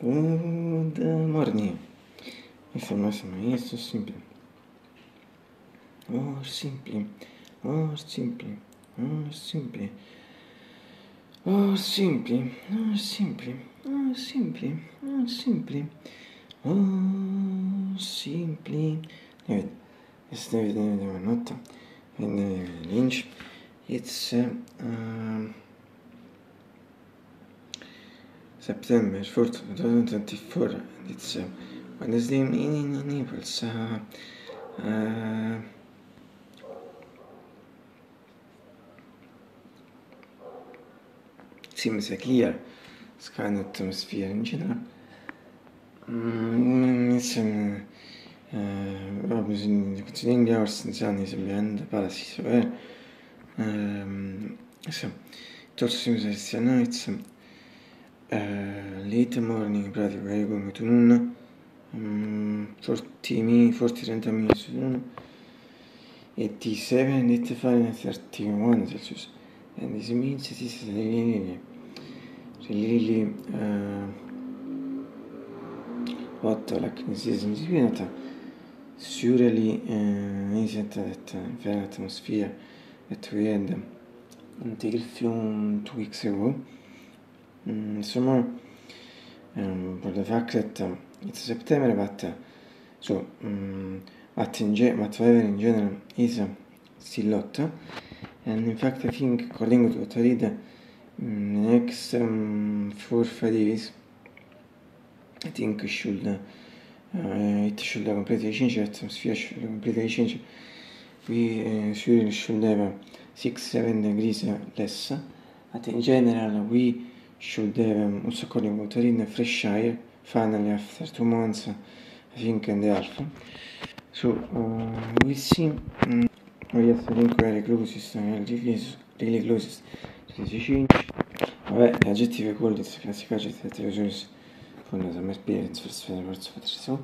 de marnie. Asta mai, asta mai, este simplu. Ar simplu, ar simplu, ar simplu. Ar simplu, ar simplu, ar simplu, ar simplu. Ar simplu. Ne ved, este ne ved, ne ved, ne ved, ne ved, ne ved, ne ved, ne ved, ne ved, ne ved, September 4th, 2024. And it's uh, Wednesday in, in, in Naples. Uh, uh, seems clear sky and atmosphere in general. It's uh, obviously considering hours in sun is beyond the palace, so um, so it also seems like it's, no, it's um, Uh, late morning pratica io come tu non um, forti mi forti 30 mila su non e ti 7 and it fine 31 celsius and this means it is really really uh, what like this is in Zibinata surely uh, isn't that fair atmosphere that we had until few two weeks ago insomma, um, fact that um, it's September, uh, so um, but in ge- weather in general is still hot, and in fact, I think according to what I read, um, next um, four five days, I think should uh, it should completely change. The atmosphere should completely change. We uh, should should have six seven degrees less, but in general we should um, also call him water in fresh air finally after two months I think and a half so uh, we'll see. Um, oh yes I think we're really closest really closest 35 vabbè l'aggettivo è is il classico aggettivo choice for some experience for spending words for so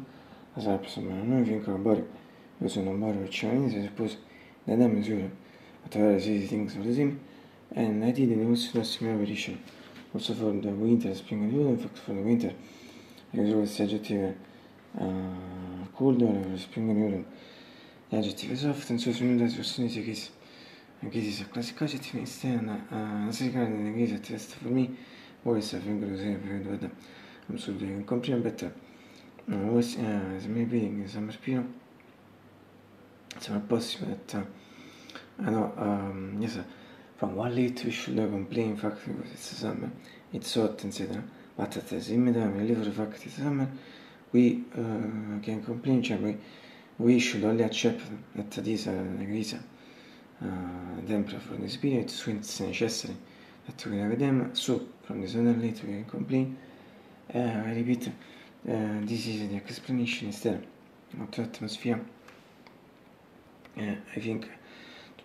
as I presume I don't think about it io sono un borrow Chinese I suppose that I'm sure whatever I see things for the same and I didn't also not see my very sure also for the winter, spring and autumn, in for the winter, I use always the adjective. Uh, cold spring and. The adjective. Soft and so soon as you're soon as you kiss. And kiss is a classic adjective instead, uh, as regard in the case at least for me, always I think it was very good, I'm so doing comprehend better. Uh, always, uh, as maybe in summer period, not possible that, uh, I know, um, yes, uh, From one late we should complain in fact because it's summer, it's hot etc. But at the same time, really for the fact it's summer, we uh, can complain, cioè we, we should only accept that this uh, degrees uh, temperature for the spirit, so it's necessary that we have them. So from this other late we can complain. Uh, I repeat, uh, this is the explanation instead of the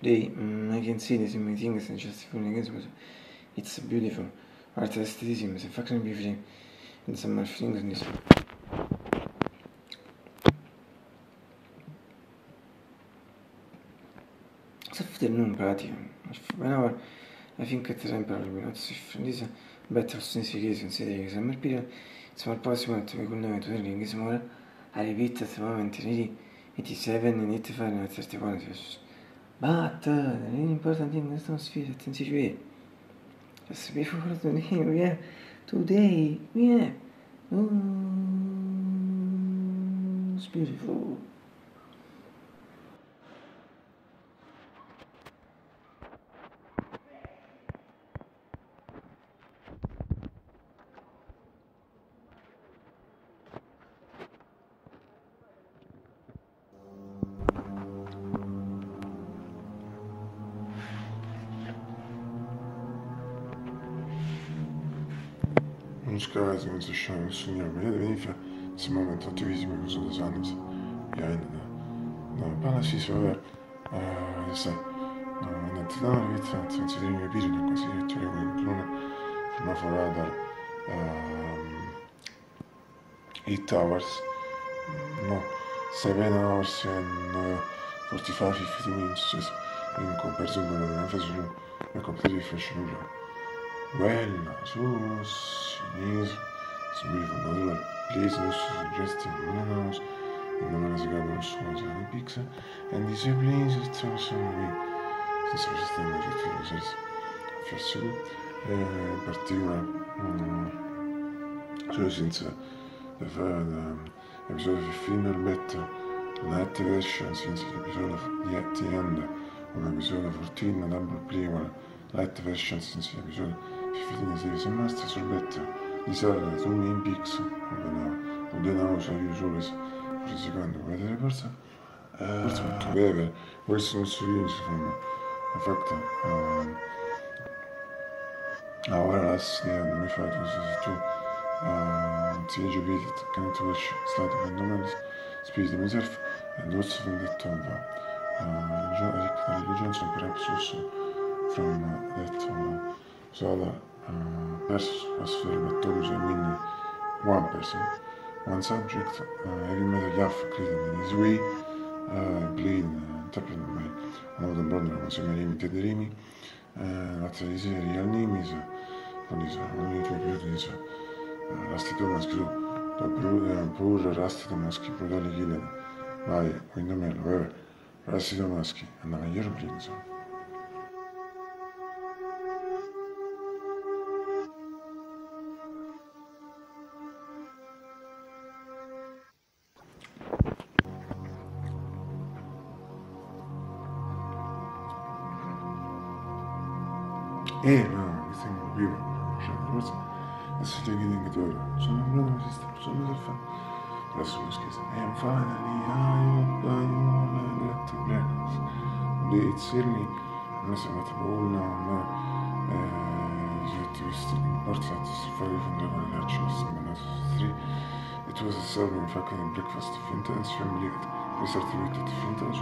Today um, I can see this in my things and just feeling it but it's beautiful. Art aestheticism is a fucking beautiful and some more things in this. afternoon party. Whenever I think at the time probably not if this better since it is considering summer period, it's more possible that we could know to early this more. I repeat at the moment really 87 and 85 and 31 Celsius. But nu e important thing, let's not speak, let's situate. Just before the day, we today, we are. It's beautiful. Unutkaydınız şunu sunuyor bile de fa ce moment attivissimo che sono dos anni behind the no bana si so ver eh sa no na tina vita senza di mio biri na così e cioè un plona ma farà da eight hours no seven hours and uh, 45 50 minutes just in comparison with the emphasis on the computer fashion job When source news subito fondatore place also suggested minerals in the Malasgado source of the pixel and disciplines is transforming si suggested the references flexible eh, particolar mm, so since uh, the, the episode 15 or better Night version since l'episodio di at the end un episodio 14 double play one light version since l'episodio Przyznaj sobie, że masz coś bete. Nisarne, tu mi impix. Udena osa jużulis. Przeciwando, vedere persa. Bebe, questo non si vince, fanno. Infatti, eh. ah, ora las не mi fai tu se tu ti è già visto che non ti vuoi stato per nome spirito mi serve eh, e non si fa detto va religione religione sopra from that uh, Zala uh, versus was for meaning one person, one subject, made a laugh created in his way, played interpreted by another brother, consegna limited rimi, altre di serie al Nimis, con ogni tuo più di isa, rasti Thomas Gru, da pur rasti Tomaschi, brutali Gilead, vai, Windomello, vabbè, rasti Tomaschi, andava a Yerblinson. Eh Amen. Bizim bir Şahrımız Sıra gidin gidiyor. Sonra buranın sistem. Sonra lütfen. Resulümüz kesin. En fani yayoklarına lettikleriniz. Değitsirli. Mesela tabuğuna ama Zütüvistik'in parçası sıfırında böyle açmışsın bana. It was a serving fucking breakfast of intense family that we started with it intense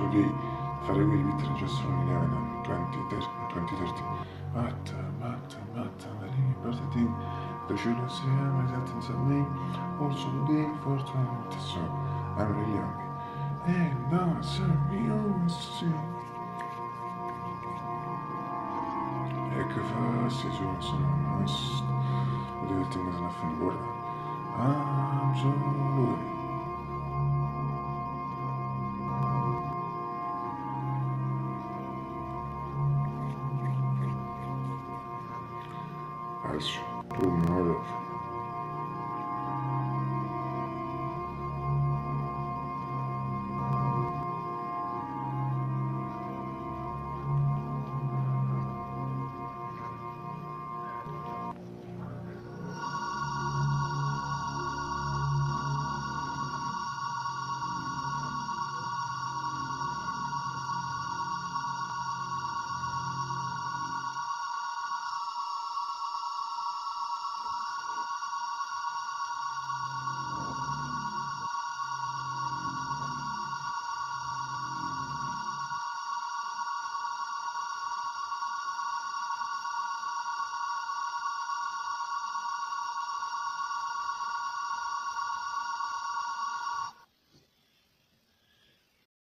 Faraday with Rajesh from 11 and 2030. matter. The I'm that in Sunday, also day for 20, so I'm really young. And I'm so